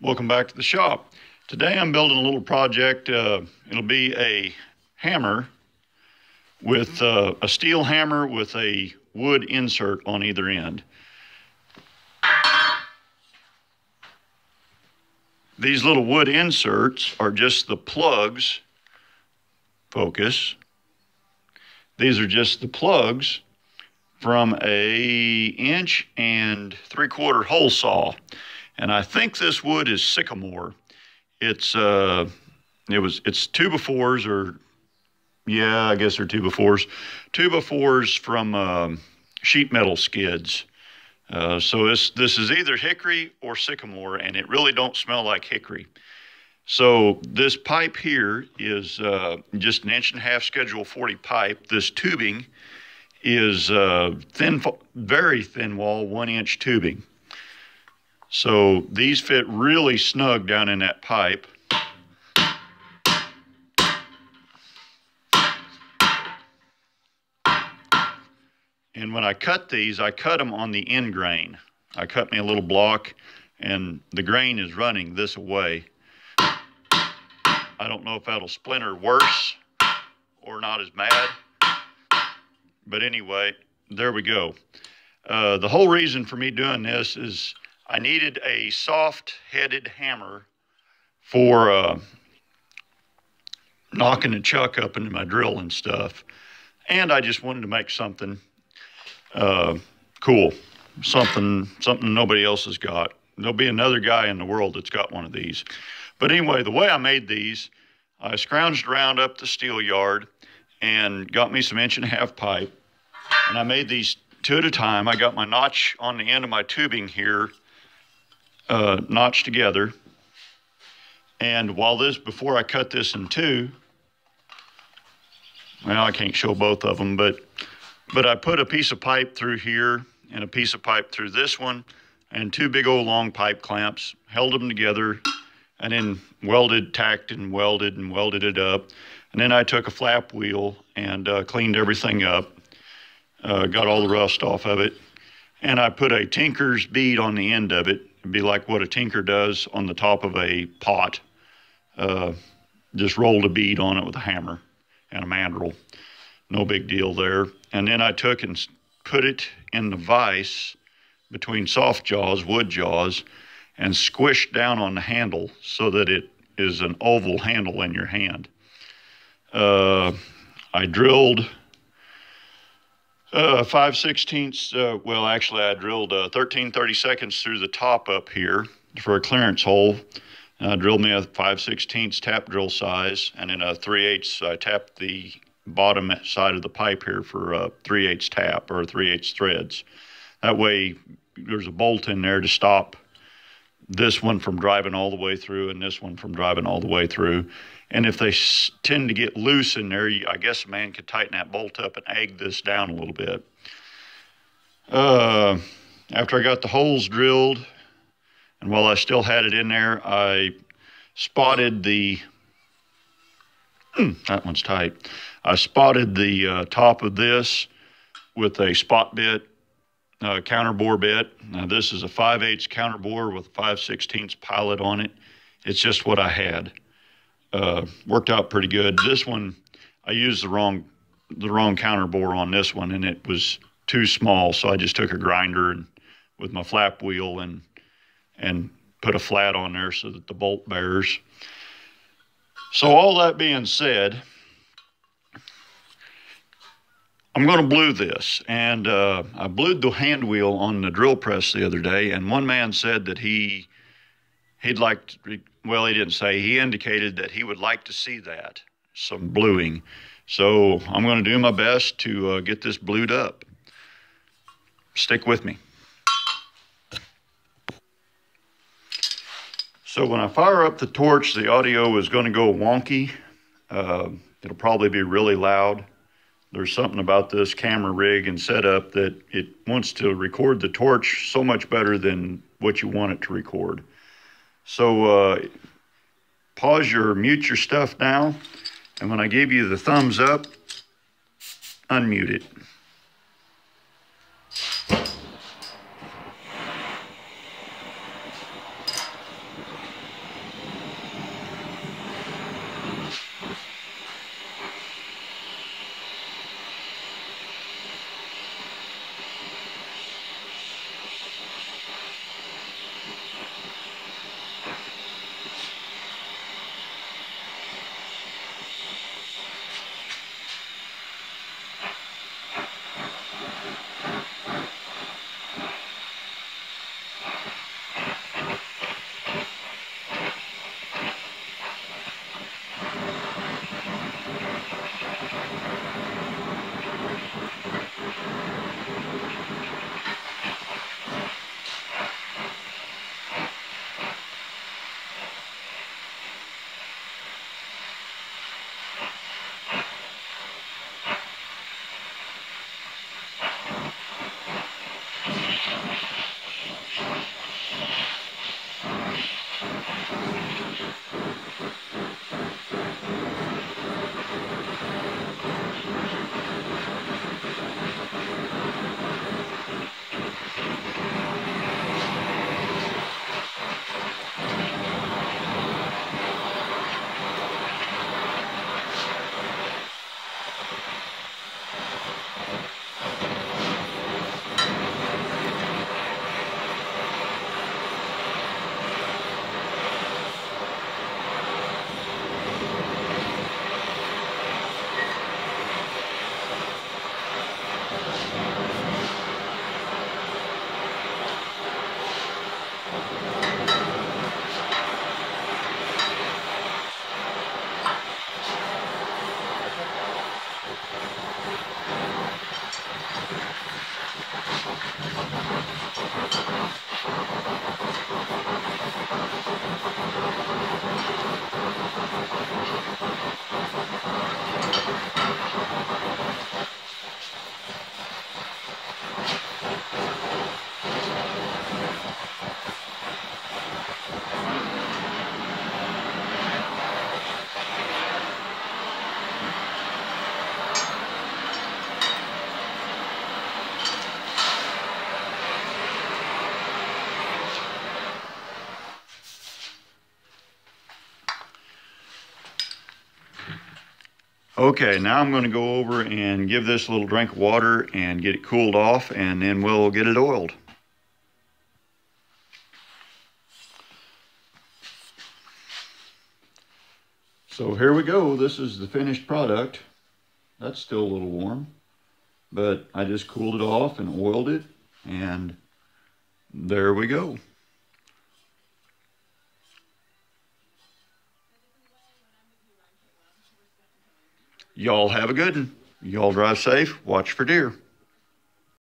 Welcome back to the shop. Today I'm building a little project. Uh, it'll be a hammer with uh, a steel hammer with a wood insert on either end. These little wood inserts are just the plugs, focus. These are just the plugs from a inch and three quarter hole saw. And I think this wood is sycamore. It's uh, it was it's two by fours or yeah, I guess they're two by fours. Two by fours from um, sheet metal skids. Uh, so this this is either hickory or sycamore, and it really don't smell like hickory. So this pipe here is uh, just an inch and a half Schedule 40 pipe. This tubing is uh, thin, very thin wall, one inch tubing. So these fit really snug down in that pipe. And when I cut these, I cut them on the end grain. I cut me a little block and the grain is running this way. I don't know if that'll splinter worse or not as bad. But anyway, there we go. Uh, the whole reason for me doing this is I needed a soft-headed hammer for uh, knocking the chuck up into my drill and stuff. And I just wanted to make something uh, cool, something something nobody else has got. There'll be another guy in the world that's got one of these. But anyway, the way I made these, I scrounged around up the steel yard and got me some inch and a half pipe. And I made these two at a time. I got my notch on the end of my tubing here uh, notched together. And while this, before I cut this in two, well, I can't show both of them, but, but I put a piece of pipe through here and a piece of pipe through this one and two big old long pipe clamps, held them together, and then welded, tacked and welded and welded it up. And then I took a flap wheel and uh, cleaned everything up, uh, got all the rust off of it. And I put a tinker's bead on the end of it It'd be like what a tinker does on the top of a pot. Uh, just rolled a bead on it with a hammer and a mandrel. No big deal there. And then I took and put it in the vise between soft jaws, wood jaws, and squished down on the handle so that it is an oval handle in your hand. Uh, I drilled uh, 5 sixteenths, uh, well, actually, I drilled uh, 13 30 seconds through the top up here for a clearance hole. I drilled me a 5 sixteenths tap drill size, and then a 3 eighths, I tapped the bottom side of the pipe here for a 3 eighths tap or 3 eighths threads. That way, there's a bolt in there to stop this one from driving all the way through and this one from driving all the way through. And if they tend to get loose in there, I guess a man could tighten that bolt up and egg this down a little bit. Uh, after I got the holes drilled, and while I still had it in there, I spotted the, hmm, that one's tight. I spotted the uh, top of this with a spot bit, uh, counter bore bit. Now this is a 5 8 counter bore with 5 16 pilot on it. It's just what I had uh, worked out pretty good. This one, I used the wrong the wrong counter bore on this one, and it was too small. So I just took a grinder and with my flap wheel and and put a flat on there so that the bolt bears. So all that being said, I'm going to blue this. And uh, I blued the hand wheel on the drill press the other day, and one man said that he he'd like to, well, he didn't say, he indicated that he would like to see that, some bluing. So I'm going to do my best to uh, get this blued up. Stick with me. So when I fire up the torch, the audio is going to go wonky. Uh, it'll probably be really loud. There's something about this camera rig and setup that it wants to record the torch so much better than what you want it to record. So uh, pause your, mute your stuff now. And when I give you the thumbs up, unmute it. Okay, now I'm going to go over and give this a little drink of water and get it cooled off, and then we'll get it oiled. So here we go. This is the finished product. That's still a little warm, but I just cooled it off and oiled it, and there we go. Y'all have a good one. Y'all drive safe. Watch for deer.